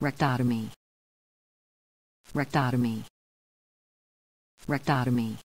rectotomy. Rectotomy. Rectotomy.